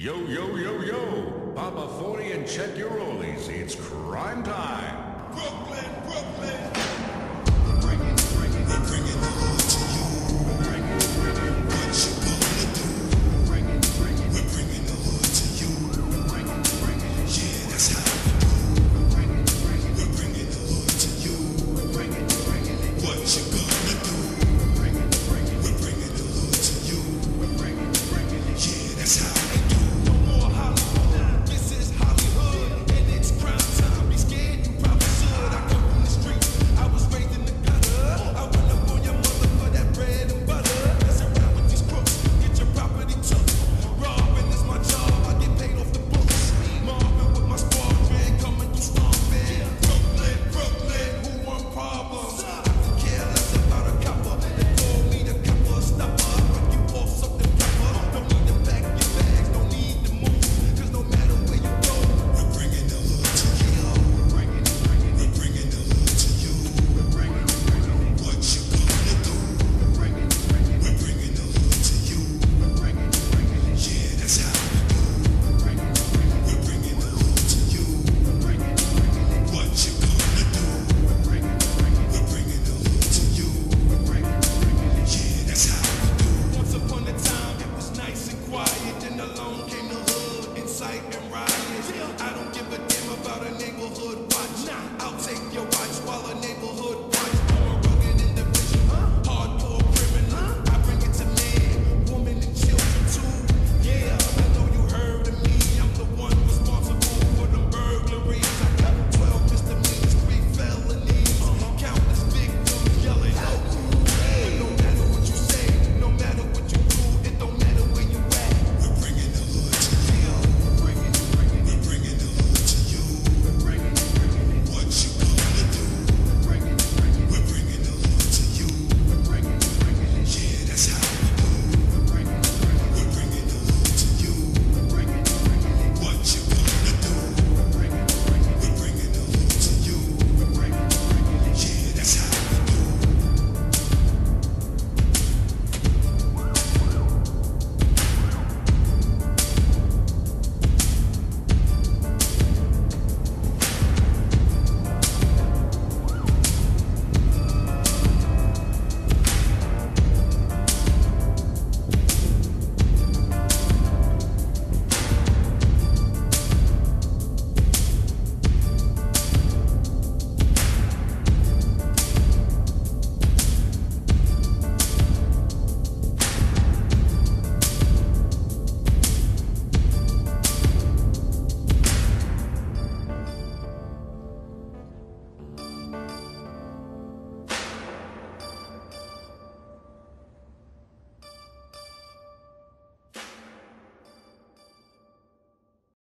Yo, yo, yo, yo! Pop a 40 and check your rollies. It's crime time!